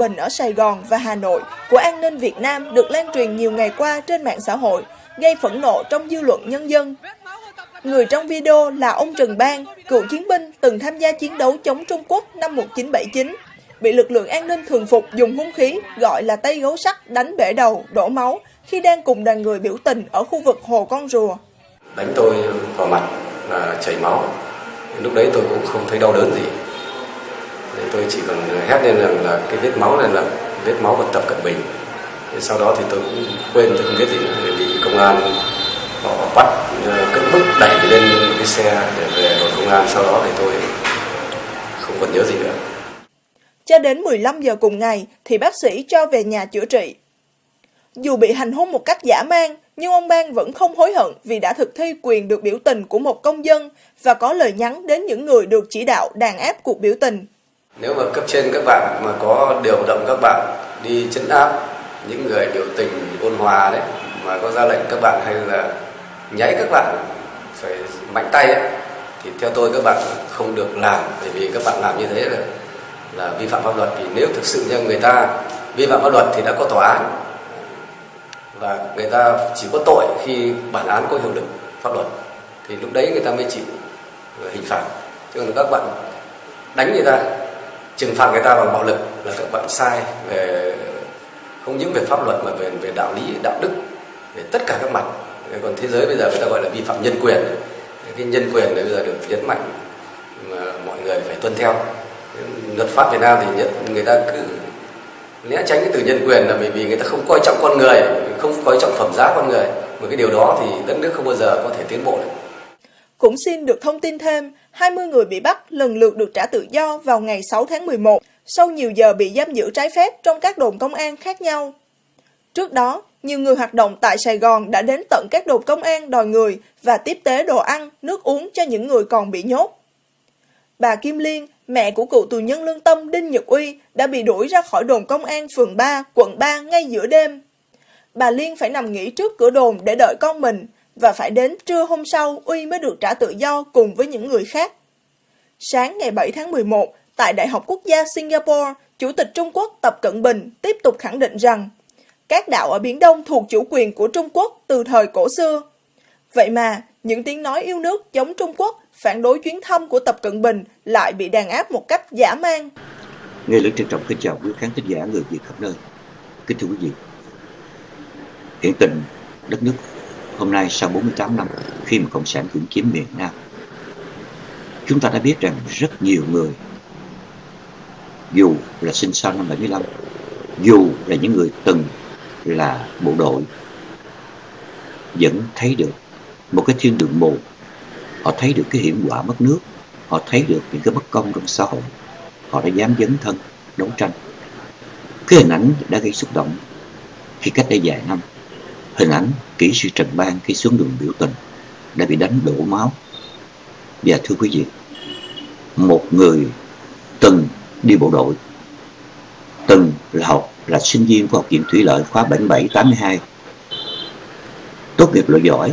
bình ở Sài Gòn và Hà Nội của an ninh Việt Nam được lan truyền nhiều ngày qua trên mạng xã hội, gây phẫn nộ trong dư luận nhân dân. Người trong video là ông Trần Bang, cựu chiến binh từng tham gia chiến đấu chống Trung Quốc năm 1979, bị lực lượng an ninh thường phục dùng hung khí gọi là tay gấu sắt đánh bể đầu, đổ máu khi đang cùng đoàn người biểu tình ở khu vực Hồ Con Rùa. Đánh tôi vào mặt và chảy máu. Lúc đấy tôi cũng không thấy đau đớn gì. Tôi chỉ còn ờ, hét lên rằng là cái vết máu này là vết máu của Tập Cận Bình. Sau đó thì tôi cũng quên tôi không biết gì nữa. Bị công an họ bắt ờ, cưỡng bức đẩy lên cái xe để về đồn công an sau đó thì tôi không còn nhớ gì nữa cho đến 15 giờ cùng ngày thì bác sĩ cho về nhà chữa trị dù bị hành hung một cách giả man, nhưng ông Bang vẫn không hối hận vì đã thực thi quyền được biểu tình của một công dân và có lời nhắn đến những người được chỉ đạo đàn áp cuộc biểu tình. Nếu mà cấp trên các bạn mà có điều động các bạn đi chấn áp những người biểu tình ôn hòa đấy mà có ra lệnh các bạn hay là nháy các bạn phải mạnh tay ấy, thì theo tôi các bạn không được làm. Bởi vì các bạn làm như thế là là vi phạm pháp luật. Thì nếu thực sự như người ta vi phạm pháp luật thì đã có tòa án. Và người ta chỉ có tội khi bản án có hiệu lực pháp luật thì lúc đấy người ta mới chịu hình phạt. Chứ còn các bạn đánh người ta trừng phạt người ta bằng bạo lực là các bạn sai về, không những về pháp luật mà về về đạo lý, đạo đức, về tất cả các mặt. Còn thế giới bây giờ người ta gọi là vi phạm nhân quyền. Cái nhân quyền đấy bây giờ được nhấn mạnh mà mọi người phải tuân theo. Luật pháp Việt Nam thì nhất người ta cứ né tránh cái từ nhân quyền là bởi vì người ta không coi trọng con người, không coi trọng phẩm giá con người. Mà cái điều đó thì đất nước không bao giờ có thể tiến bộ được cũng xin được thông tin thêm 20 người bị bắt lần lượt được trả tự do vào ngày 6 tháng 11 sau nhiều giờ bị giam giữ trái phép trong các đồn công an khác nhau. Trước đó, nhiều người hoạt động tại Sài Gòn đã đến tận các đồn công an đòi người và tiếp tế đồ ăn, nước uống cho những người còn bị nhốt. Bà Kim Liên, mẹ của cựu tù nhân lương tâm Đinh Nhật Uy, đã bị đuổi ra khỏi đồn công an phường 3, quận 3 ngay giữa đêm. Bà Liên phải nằm nghỉ trước cửa đồn để đợi con mình, và phải đến trưa hôm sau Uy mới được trả tự do cùng với những người khác. Sáng ngày 7 tháng 11, tại Đại học Quốc gia Singapore, Chủ tịch Trung Quốc Tập Cận Bình tiếp tục khẳng định rằng các đảo ở Biển Đông thuộc chủ quyền của Trung Quốc từ thời cổ xưa. Vậy mà, những tiếng nói yêu nước chống Trung Quốc phản đối chuyến thăm của Tập Cận Bình lại bị đàn áp một cách giả mang. Nghe lời trân trọng kính chào quý khán thính giả người Việt khắp nơi. Kính thưa quý vị, hiện tình đất nước hôm nay sau 48 năm khi mà Cộng sản cưỡng chiếm miền Nam, chúng ta đã biết rằng rất nhiều người dù là sinh sau năm 75, dù là những người từng là bộ đội vẫn thấy được một cái thiên đường mù. Họ thấy được cái hiểm quả mất nước họ thấy được những cái bất công trong xã hội. Họ đã dám dấn thân đấu tranh. Cái hình ảnh đã gây xúc động. Khi cách đây vài năm hình ảnh kỹ sư Trần Bang khi xuống đường biểu tình, đã bị đánh đổ máu. Và thưa quý vị, một người từng đi bộ đội, từng là học, là sinh viên của học viện thủy lợi khóa 77 82 tốt nghiệp loại giỏi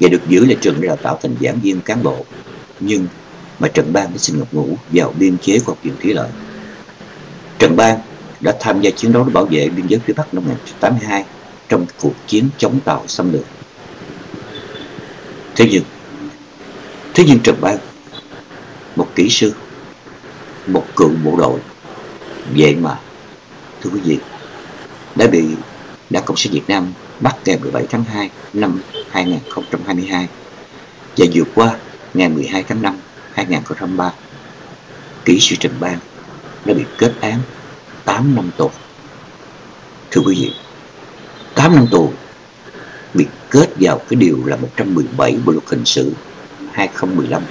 và được giữ lại trường để đào tạo thành giảng viên cán bộ. Nhưng mà Trần Bang đã xin ngọc ngũ vào biên chế của học viện thủy lợi. Trần Bang đã tham gia chiến đấu để bảo vệ biên giới phía Bắc năm 1982 trong cuộc chiến chống Tàu xâm lược. Thế nhưng, thế nhưng Trần Bang, một kỹ sư, một cựu bộ đội, vậy mà, thưa quý vị, đã bị Đảng Cộng sản Việt Nam bắt ngày 17 tháng 2 năm 2022 và vừa qua ngày 12 tháng 5 2003, kỹ sư Trần Bang đã bị kết án 8 năm tù. Thưa quý vị, 8 năm tù bị kết vào cái điều là 117 Bộ luật hình sự 2015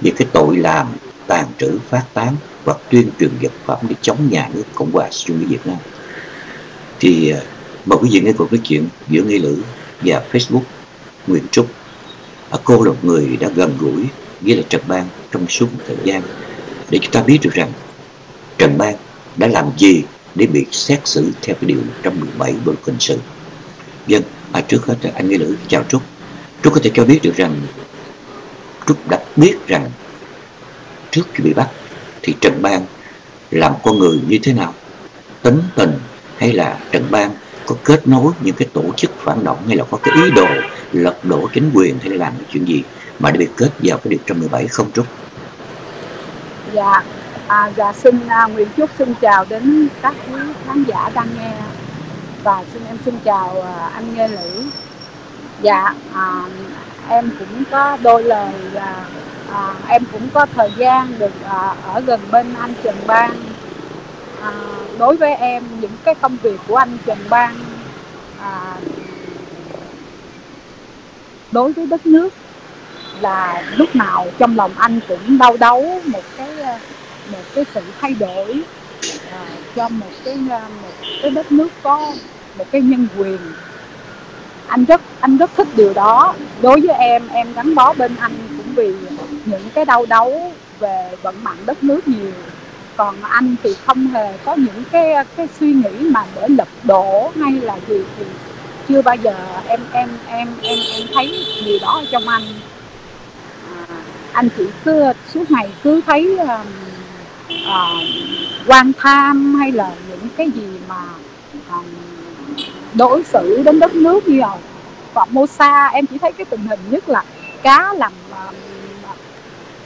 về cái tội làm tàn trữ phát tán và tuyên truyền vật phẩm để chống nhà nước Cộng hòa xã hội Việt Nam. Thì mời quý vị nghe cuộc nói chuyện giữa nghi Lữ và Facebook Nguyễn Trúc. À, cô là một người đã gần gũi với là Trần Bang trong suốt một thời gian để chúng ta biết được rằng Trần Bang đã làm gì để bị xét xử theo cái điều 117 Bộ luật hình sự. Dân, à, trước hết anh Nghĩa Lữ chào Trúc. Trúc có thể cho biết được rằng Trúc đã biết rằng trước khi bị bắt thì Trần Bang làm con người như thế nào tính tình hay là Trần Bang có kết nối những cái tổ chức phản động hay là có cái ý đồ lật đổ chính quyền hay là làm chuyện gì mà để bị kết vào cái điều 117 không Trúc? Dạ, à, dạ xin à, Nguyễn Trúc xin chào đến các quý khán giả đang nghe và xin em xin chào à, anh Nghe Lữ. Dạ, à, em cũng có đôi lời à, à, em cũng có thời gian được à, ở gần bên anh Trần Bang à, đối với em những cái công việc của anh Trần Bang à, đối với đất nước là lúc nào trong lòng anh cũng đau đấu một cái à, một cái sự thay đổi à, cho một cái ờ, một cái đất nước có một cái nhân quyền. Anh rất anh rất thích điều đó. Đối với em em gắn bó bên anh cũng vì những cái đau đấu về vận mặn đất nước nhiều. Còn anh thì không hề có những cái ờ, cái suy nghĩ mà để lật đổ hay là gì thì chưa bao giờ em em em em em thấy điều đó ở trong anh. À, anh chỉ cứ suốt ngày cứ thấy uh, uh, quan tham hay là những cái gì mà um, đối xử đến đất nước như là Formosa em chỉ thấy cái tình hình nhất là cá làm um,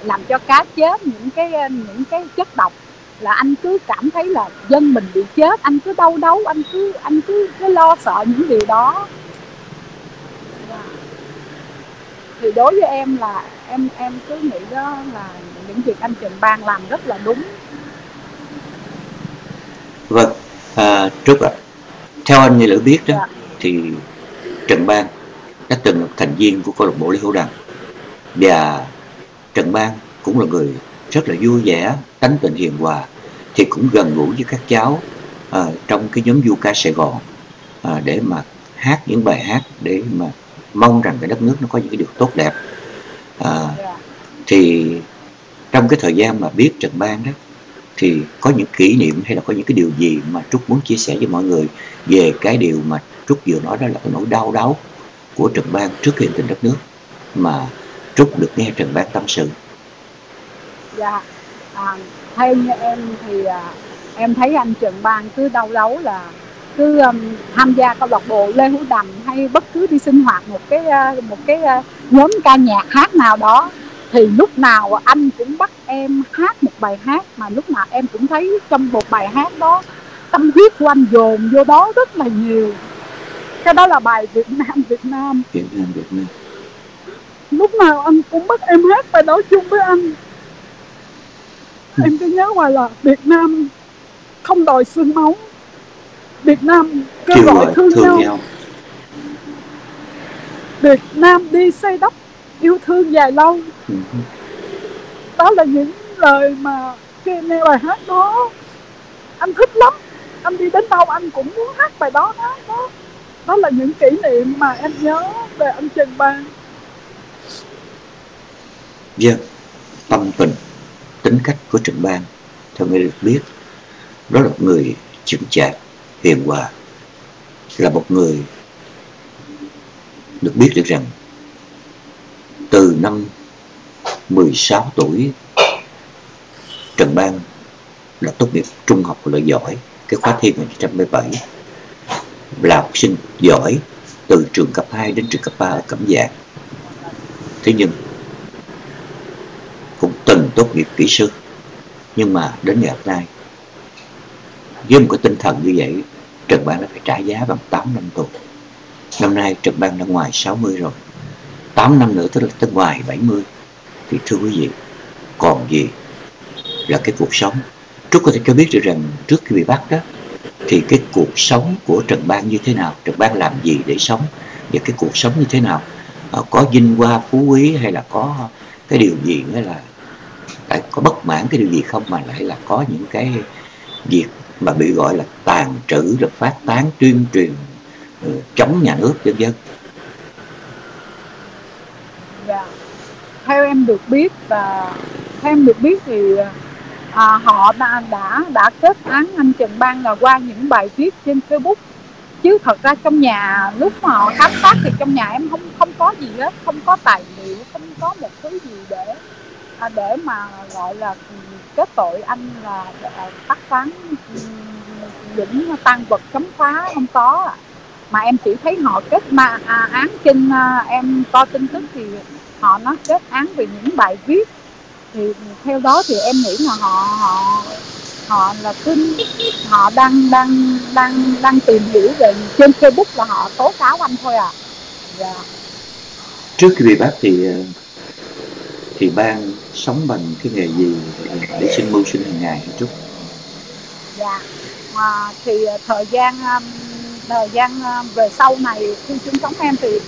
làm cho cá chết những cái những cái chất độc là anh cứ cảm thấy là dân mình bị chết anh cứ đau đấu anh cứ anh cứ, cứ lo sợ những điều đó. Thì đối với em là em em cứ nghĩ đó là những việc anh Trần Bang làm rất là đúng vâng à, Trúc ạ. Theo anh như lữ biết đó dạ. thì Trần Bang đã từng là thành viên của câu lạc bộ Lê Hữu Đằng. Và Trần Bang cũng là người rất là vui vẻ tánh tình hiền hòa thì cũng gần gũi với các cháu à, trong cái nhóm du ca Sài Gòn à, để mà hát những bài hát để mà mong rằng cái đất nước nó có những cái điều tốt đẹp. À, thì trong cái thời gian mà biết Trần Bang đó thì có những kỷ niệm hay là có những cái điều gì mà Trúc muốn chia sẻ với mọi người về cái điều mà Trúc vừa nói đó là cái nỗi đau đớn của Trần Bang trước hiện tình đất nước mà Trúc được nghe Trần Bang tâm sự. Dạ, à, theo như em thì à, em thấy anh Trần Bang cứ đau đấu là cứ um, tham gia câu lạc bộ Lê Hữu Đầm hay bất cứ đi sinh hoạt một cái uh, một cái uh, nhóm ca nhạc hát nào đó thì lúc nào anh cũng bắt em hát một bài hát mà lúc nào em cũng thấy trong một bài hát đó tâm huyết của anh dồn vô đó rất là nhiều. Cái đó là bài Việt Nam Việt Nam. Việt Nam Việt Nam. Lúc nào anh cũng bắt em hát bài đó chung với anh. Em cứ nhớ hoài là Việt Nam không đòi xương máu. Việt Nam kêu gọi thương, thương nhau. nhau. Việt Nam đi xây đắp yêu thương dài lâu. Ừ. đó là những lời mà khi nghe bài hát đó anh thích lắm. Anh đi đến đâu anh cũng muốn hát bài đó đó đó, đó là những kỷ niệm mà em nhớ về anh Trần Bang. Dạ, tâm tình tính cách của Trần Bang theo người được biết đó là một người chững chạc hiền hòa là một người được biết được rằng từ năm 16 tuổi, Trần Bang là tốt nghiệp trung học lợi giỏi, cái khóa thi 1977 là học sinh giỏi từ trường cấp 2 đến trường cấp 3 ở Cẩm Giàng thế nhưng cũng từng tốt nghiệp kỹ sư, nhưng mà đến ngày hôm nay, với một cái tinh thần như vậy, Trần Bang đã phải trả giá bằng 8 năm tù. Năm nay Trần Bang đã ngoài 60 rồi. 8 năm nữa tức là tới ngoài 70 thì thưa quý vị còn gì là cái cuộc sống? Trúc có thể cho biết được rằng trước khi bị bắt đó thì cái cuộc sống của Trần Bang như thế nào? Trần Bang làm gì để sống? Và cái cuộc sống như thế nào? À, có vinh hoa phú quý hay là có cái điều gì nữa là lại có bất mãn cái điều gì không? Mà lại là có những cái việc mà bị gọi là tàn trữ rồi phát tán tuyên truyền ừ, chống nhà nước vân vân dạ. theo em được biết và theo em được biết thì à, họ đã, đã đã kết án anh Trần Bang là qua những bài viết trên Facebook chứ thật ra trong nhà lúc mà họ khám phát thì trong nhà em không không có gì hết không có tài liệu không có một thứ gì để à, để mà gọi là kết tội anh là à, bắt phán ừ, những tăng vật chống phá không có mà em chỉ thấy họ kết ma à, án trên à, em coi tin tức thì họ nó kết án về những bài viết. Thì theo đó thì em nghĩ là họ họ họ là tin họ đang đang đang đang tìm hiểu về trên Facebook là họ tố cáo anh thôi à. Dạ. Trước khi bị bắt thì ờ, thì ban sống bằng cái nghề gì để sinh mưu sinh hàng ngày Trúc? dạ. À, thì thời gian um, thời gian uh, về sau này khi chung sống em thì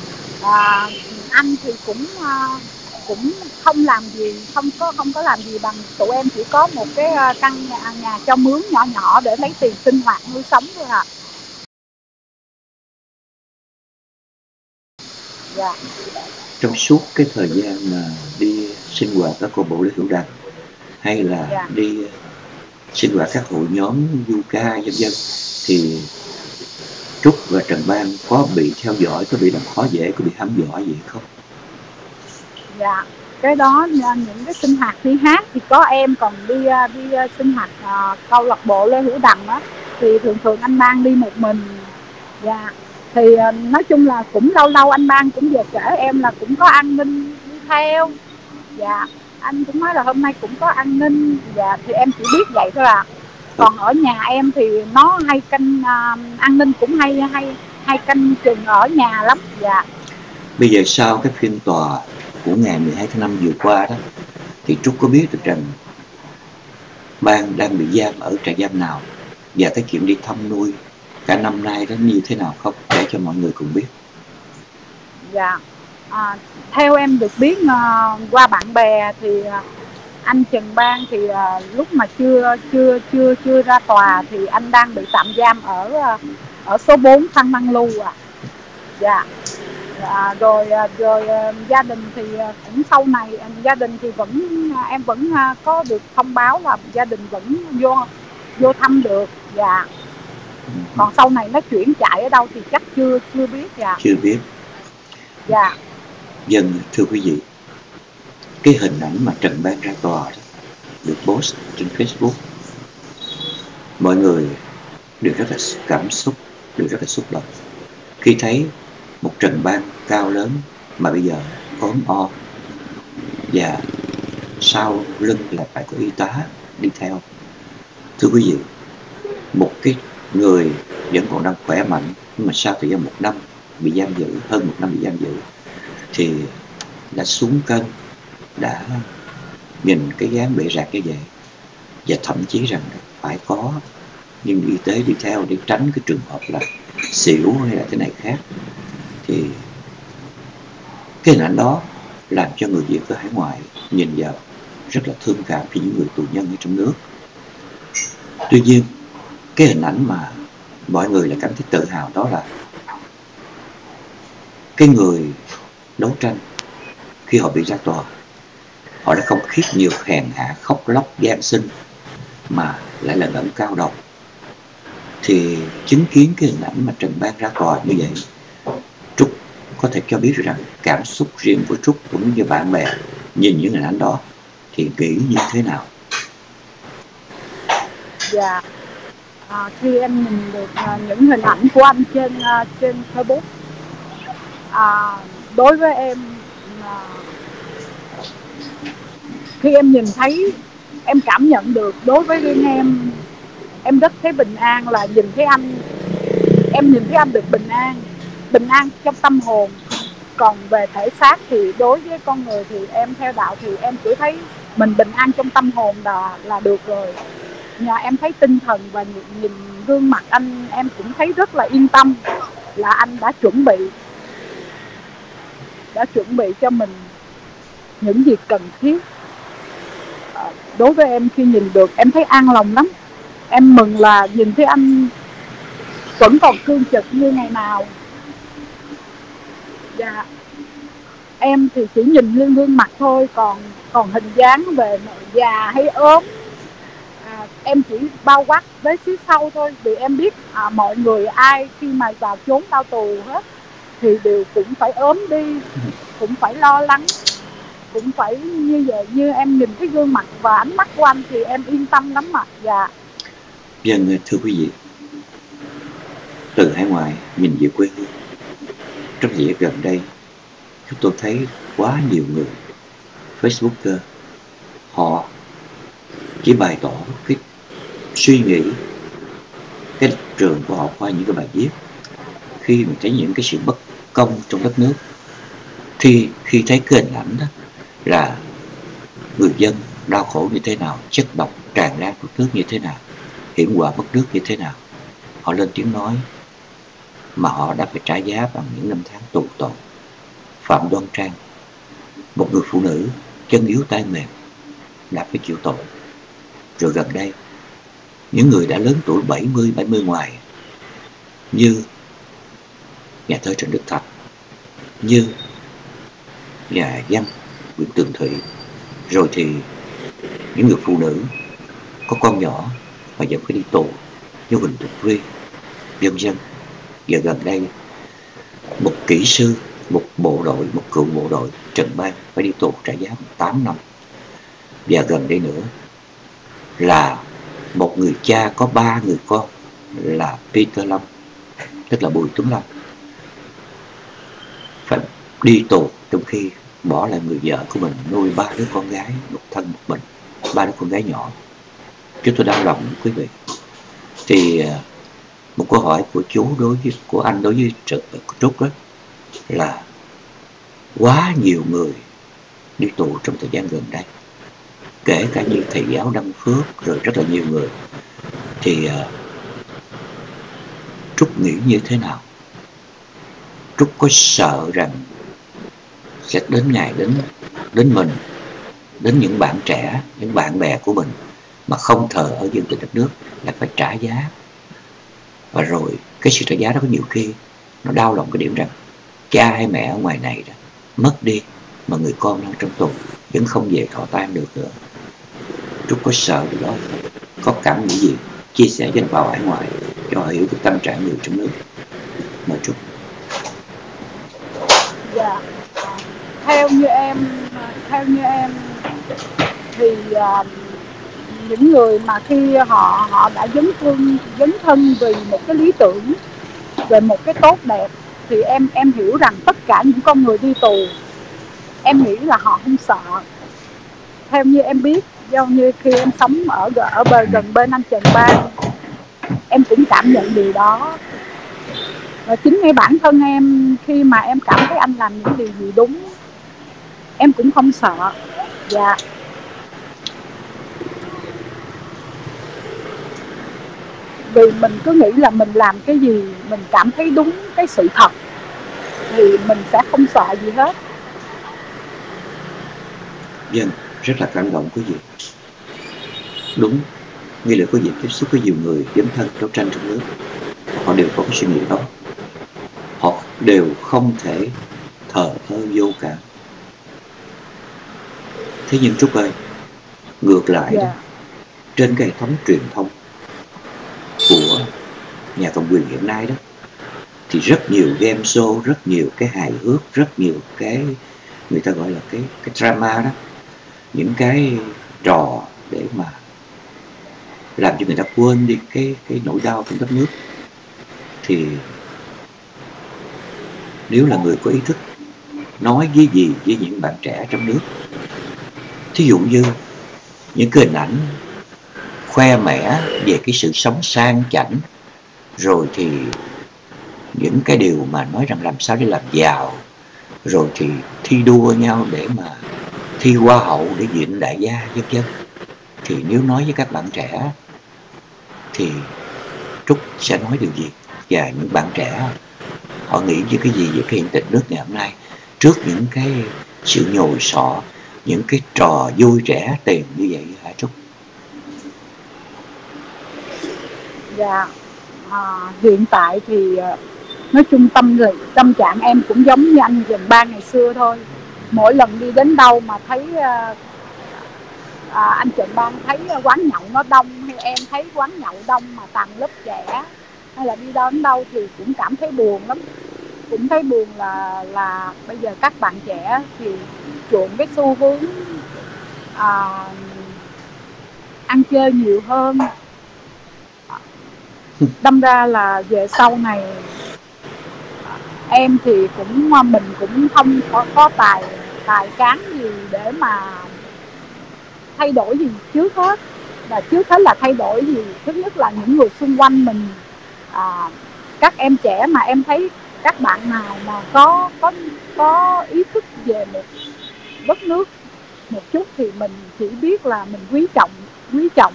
à, anh thì cũng à, cũng không làm gì không có không có làm gì bằng tụi em chỉ có một cái à, căn nhà, nhà cho mướn nhỏ nhỏ để lấy tiền sinh hoạt nuôi sống thôi ạ à. dạ trong suốt cái thời gian mà đi sinh hoạt các cô bộ lễ hữu đăng hay là dạ. đi sinh hoạt các hội nhóm du ca vân vân thì Trúc và Trần Ban có bị theo dõi, có bị làm khó dễ, có bị hãm dọa gì không? Dạ, cái đó những cái sinh hoạt đi hát thì có em còn đi à, đi à, sinh hoạt uh, câu lạc bộ Lê Hữu Đằng á thì thường thường anh Ban đi một mình. Dạ, thì uh, nói chung là cũng lâu lâu anh Ban cũng về kể em là cũng có an ninh đi theo. Dạ, anh cũng nói là hôm nay cũng có an ninh. Dạ, thì em chỉ biết vậy thôi à còn ở nhà em thì nó hay canh uh, an ninh cũng hay hay hay canh chừng ở nhà lắm. Dạ. Bây giờ sau cái phiên tòa của ngày 12 tháng 5 vừa qua đó thì Trúc có biết được rằng Ban đang bị giam ở trại giam nào và cái chuyện đi thăm nuôi cả năm nay đó như thế nào không? Để cho mọi người cùng biết. Dạ. À, theo em được biết uh, qua bạn bè thì uh, anh Trần Ban thì uh, lúc mà chưa chưa chưa chưa ra tòa thì anh đang bị tạm giam ở uh, ở số 4 Phan Măng Lu à. Dạ. À, rồi rồi uh, gia đình thì cũng sau này gia đình thì vẫn em vẫn có được thông báo là gia đình vẫn vô vô thăm được. Dạ. Còn sau này nó chuyển chạy ở đâu thì chắc chưa chưa biết dạ. Chưa biết. Dạ. Dân thưa quý vị cái hình ảnh mà Trần Ban ra tòa đó, được post trên Facebook. Mọi người đều rất là cảm xúc đều rất là xúc động. Khi thấy một Trần Ban cao lớn mà bây giờ ốm o và sau lưng là phải có y tá đi theo. Thưa quý vị một cái người vẫn còn đang khỏe mạnh nhưng mà sau thời gian một năm bị giam giữ hơn một năm bị giam giữ thì đã xuống cân đã nhìn cái dáng bể rạc như vậy, và thậm chí rằng phải có nhân y tế đi theo để tránh cái trường hợp là xỉu hay là thế này khác, thì cái hình ảnh đó làm cho người Việt ở hải ngoại nhìn vào rất là thương cảm cho những người tù nhân ở trong nước. Tuy nhiên, cái hình ảnh mà mọi người lại cảm thấy tự hào đó là cái người đấu tranh khi họ bị ra tòa họ đã không khiếp nhiều hèn hạ khóc lóc gian sinh mà lại là ngẩng cao đầu. Thì chứng kiến cái hình ảnh mà Trần Ban ra tòa như vậy Trúc có thể cho biết rằng cảm xúc riêng của Trúc cũng như bạn bè nhìn những hình ảnh đó thì nghĩ như thế nào? Dạ à, khi em nhìn được à, những hình ảnh của anh trên à, trên Facebook à, đối với em à, khi em nhìn thấy em cảm nhận được đối với riêng em em rất thấy bình an là nhìn thấy anh em nhìn thấy anh được bình an bình an trong tâm hồn. Còn về thể xác thì đối với con người thì em theo đạo thì em chỉ thấy mình bình an trong tâm hồn là là được rồi. Nhà em thấy tinh thần và nhìn, nhìn gương mặt anh em cũng thấy rất là yên tâm là anh đã chuẩn bị đã chuẩn bị cho mình những gì cần thiết đối với em khi nhìn được em thấy an lòng lắm. Em mừng là nhìn thấy anh vẫn còn cương trực như ngày nào. Dạ. Em thì chỉ nhìn lên gương mặt thôi còn còn hình dáng về già hay ốm. À, em chỉ bao quát với phía sau thôi vì em biết à, mọi người ai khi mà vào trốn đau tù hết thì đều cũng phải ốm đi cũng phải lo lắng cũng phải như vậy, như em nhìn cái gương mặt và ánh mắt của anh thì em yên tâm lắm mà dạ. Vâng thưa quý vị. Từ hải ngoại, nhìn về quê hương. Trong những gần đây, chúng tôi thấy quá nhiều người Facebooker họ chỉ bày tỏ cái suy nghĩ, cái lập trường của họ qua những cái bài viết. Khi mà thấy những cái sự bất công trong đất nước, thì khi thấy cái hình ảnh đó là người dân đau khổ như thế nào chất độc tràn lan của nước như thế nào hiểm họa mất nước như thế nào. Họ lên tiếng nói mà họ đã phải trả giá bằng những năm tháng tù tội. Phạm đoan trang một người phụ nữ chân yếu tay mềm đã phải chịu tội. Rồi gần đây những người đã lớn tuổi 70, 70 ngoài như nhà thơ Trần Đức Thạch như nhà văn Nguyễn Tường Thụy. Rồi thì những người phụ nữ, có con nhỏ mà vẫn phải đi tù như Huỳnh Thục Vy dân dân. Giờ gần đây, một kỹ sư, một bộ đội, một cựu bộ đội Trần Ban phải đi tù trả giá 8 năm. Và gần đây nữa là một người cha có ba người con là Peter Long tức là Bùi Tuấn Long phải đi tù trong khi bỏ lại người vợ của mình nuôi ba đứa con gái một thân một mình ba đứa con gái nhỏ. Chúng tôi đau lòng quý vị. Thì à, một câu hỏi của chú đối với của anh đối với trực trúc đó là quá nhiều người đi tù trong thời gian gần đây kể cả như thầy giáo Đăng Phước rồi rất là nhiều người. Thì uh, Trúc nghĩ như thế nào? Trúc có sợ rằng sẽ đến ngày đến đến mình, đến những bạn trẻ, những bạn bè của mình mà không thờ ở dân tình đất nước là phải trả giá. Và rồi cái sự trả giá đó có nhiều khi nó đau lòng cái điểm rằng cha hay mẹ ở ngoài này đó mất đi mà người con đang trong tù, vẫn không về thọ tan được nữa. Trúc có sợ điều đó, có cảm nghĩ gì, chia sẻ với vào hải ngoại cho họ hiểu được tâm trạng người trong nước. Mời Trúc dạ theo như em theo như em thì uh, những người mà khi họ họ đã dấn thân dấn thân vì một cái lý tưởng về một cái tốt đẹp thì em em hiểu rằng tất cả những con người đi tù em nghĩ là họ không sợ. Theo như em biết do như khi em sống ở ở bờ gần bên anh Trần Bang em cũng cảm nhận điều đó. Và chính ngay bản thân em khi mà em cảm thấy anh làm những điều gì đúng em cũng không sợ. Dạ. Vì mình cứ nghĩ là mình làm cái gì, mình cảm thấy đúng cái sự thật, thì mình sẽ không sợ gì hết. Dân rất là cảm động quý vị. Đúng, như là có dịp tiếp xúc với nhiều người, dấn thân, đấu tranh trong nước, họ đều có cái suy nghĩ đó. Họ đều không thể thờ ơ vô cảm thế nhưng trúc ơi ngược lại yeah. đó dạ. trên cái hệ thống truyền thông của nhà cầm quyền hiện nay đó thì rất nhiều game show rất nhiều cái hài hước rất nhiều cái người ta gọi là cái cái drama đó những cái trò để mà làm cho người ta quên đi cái cái nỗi đau trong đất nước thì nếu là người có ý thức nói với gì với những bạn trẻ trong nước thí dụ như những cái hình ảnh khoe mẽ về cái sự sống sang chảnh, rồi thì những cái điều mà nói rằng làm sao để làm giàu, rồi thì thi đua nhau để mà thi hoa hậu để diện đại gia, vân vân. Thì nếu nói với các bạn trẻ thì Trúc sẽ nói điều gì? Và những bạn trẻ, họ nghĩ với cái gì về cái hiện tình nước ngày hôm nay? Trước những cái sự nhồi sọ những cái trò vui trẻ tiền như vậy hả Trúc? Dạ à, hiện tại thì à, nói chung tâm tâm trạng em cũng giống như anh gần ba ngày xưa thôi. Mỗi lần đi đến đâu mà thấy à, à, anh Trần Ban thấy quán nhậu nó đông hay em thấy quán nhậu đông mà tầng lớp trẻ hay là đi đến đâu thì cũng cảm thấy buồn lắm cũng thấy buồn là là bây giờ các bạn trẻ thì chuộng cái xu hướng à, ăn chơi nhiều hơn. Đâm ra là về sau này em thì cũng à, mình cũng không có, có tài tài cán gì để mà thay đổi gì trước hết. Và trước hết là thay đổi gì? Thứ nhất là những người xung quanh mình à, các em trẻ mà em thấy các bạn nào mà có có có ý thức về một đất nước một chút thì mình chỉ biết là mình quý trọng quý trọng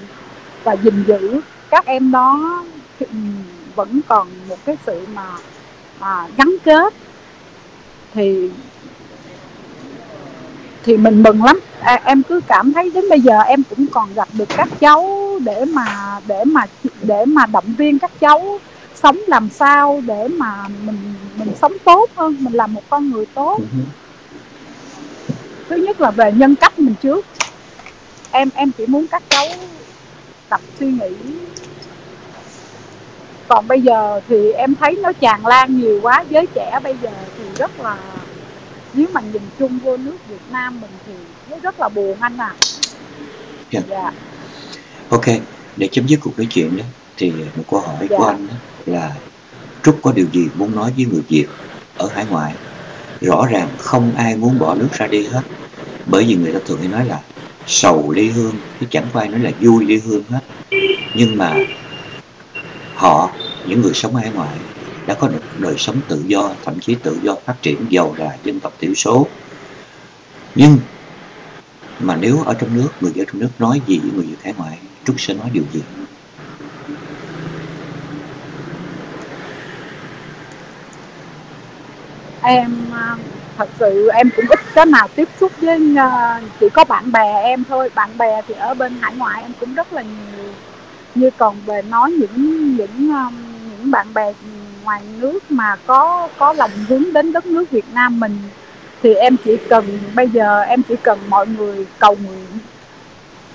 và gìn giữ. Các em đó ừ, vẫn còn một cái sự mà à, gắn kết. Thì thì mình mừng lắm. À, em cứ cảm thấy đến bây giờ em cũng còn gặp được các cháu để mà để mà để mà động viên các cháu sống làm sao để mà mình mình sống tốt hơn mình làm một con người tốt. Ừ thứ nhất là về nhân cách mình trước. Em em chỉ muốn các cháu tập suy nghĩ. Còn bây giờ thì em thấy nó tràn lan nhiều quá giới trẻ bây giờ thì rất là nếu mà nhìn chung vô nước Việt Nam mình thì nó rất là buồn anh à. Dạ. dạ. Ok để chấm dứt cuộc nói chuyện đó thì một câu hỏi dạ. của anh đó là Trúc có điều gì muốn nói với người Việt ở hải ngoại? Rõ ràng không ai muốn bỏ nước ra đi hết, bởi vì người ta thường hay nói là sầu ly hương, chứ chẳng ai nói là vui ly hương hết. Nhưng mà họ, những người sống ở hải ngoại, đã có được đời sống tự do, thậm chí tự do phát triển giàu là dân tộc thiểu số. Nhưng mà nếu ở trong nước, người ở trong nước nói gì với người việt hải ngoại, trúc sẽ nói điều gì? Em à, thật sự em cũng ít có nào tiếp xúc với à, chỉ có bạn bè em thôi. Bạn bè thì ở bên hải ngoại em cũng rất là nhiều. Như còn về nói những những à, những bạn bè ngoài nước mà có có lòng hướng đến đất nước Việt Nam mình thì em chỉ cần, bây giờ em chỉ cần mọi người cầu nguyện.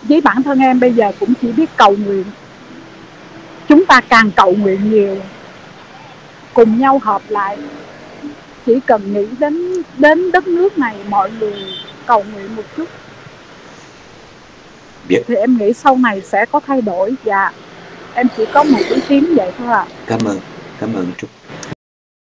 Với bản thân em bây giờ cũng chỉ biết cầu nguyện. Chúng ta càng cầu nguyện nhiều, cùng nhau hợp lại chỉ cần nghĩ đến đến đất nước này mọi người cầu nguyện một chút. Biết. thì em nghĩ sau này sẽ có thay đổi. Và em chỉ có một ý kiến vậy thôi ạ. À. cảm ơn. Cảm ơn trúc